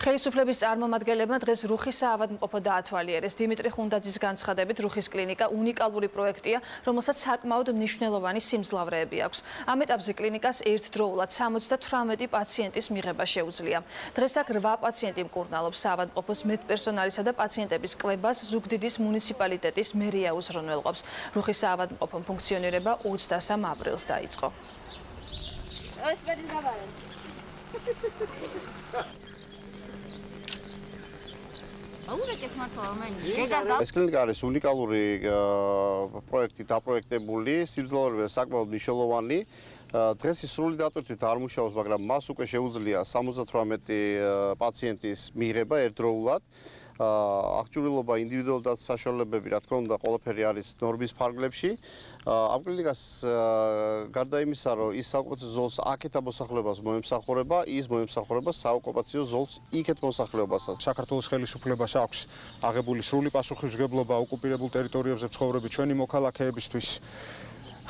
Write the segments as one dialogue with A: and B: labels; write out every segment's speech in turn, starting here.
A: ხელისუფლების წარმომადგენლებმა დღეს რუხის საავადმყოფო დაათვალიერეს. დიმიტრი ხუნდაძის განცხადებით, რუხის კლინიკა უნიკალური პროექტია, რომელსაც საკმაოდ მნიშვნელოვანი სიმძლავრეები აქვს. ამ ეტაპზე კლინიკას ერთდროულად 78 პაციენტის მიღება შეუძლია. დღეს აქ 8 პაციენტი მკურნალობს საავადმყოფოს მედპერსონალისა და პაციენტების კვლებას ზუგდიდის მუნიციპალიტეტის მერია უზრუნველყოფს. რუხის საავადმყოფო ფუნქციონირება 23 აპრილს დაიწყო. ეს მეტი ზაბარენ.
B: აურეკეთ მართლა რომელი?
C: ეს კლინიკა არის უნიკალური პროექტი დაპროექტებული, სიმძლავრე საკმაოდ მნიშვნელოვანი. დღეს ის სრული დატვირთვით არ მუშაობს, მაგრამ მას უკვე შეუძლია 78 პაციენტის მიღება ერთდროულად. აღჭურვილობა ინდივიდუალურად საშუალებები, რა თქმა უნდა, ყველაფერი არის ნორმის ფარგლებში. ამ კლინიკას გარდა იმისა, რომ ის საოკუპაციო ზოლს აქეთ ამოსახლებას მოემსახურება, ის მოემსახურება საოკუპაციო ზოლს იქეთ მოსახლეობასაც.
D: საქართველოს ხელისუფლებას აქვს აღებული სრული პასუხისმგებლობა ოკუპირებულ ტერიტორიებზე ცხოვრები ჩვენი მოქალაქეებისთვის.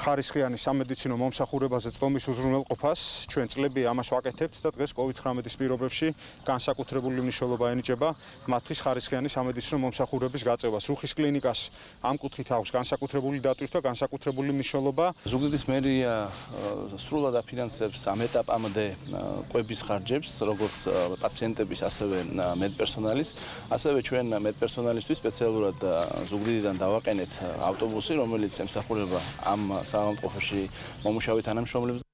D: ხარისხიანი სამედიცინო მომსახურებაზე წლომის უზრუნველყოფას ჩვენ წლები ამას ვაკეთებთ და დღეს COVID-19-ის პირობებში განსაკუთრებული მნიშვნელობა ენიჭება მათთვის ხარისხიანი სამედიცინო მომსახურების გაწევას. რუხის კლინიკას ამ კუთხით აქვს განსაკუთრებული დატვირთვა, განსაკუთრებული მნიშვნელობა.
E: ზუგდიდის მერია სრულად აფინანსებს ამ ეტაპამდე კვების ხარჯებს, როგორც პაციენტების, ასევე მედპერსონალის, ასევე ჩვენ მედპერსონალისთვის სპეციალურად ზუგდიდიდან დავაყენეთ ავტობუსი, რომელიც ემსახურება ამ საავადმყოფოში მომუშავე თანამშრომლებს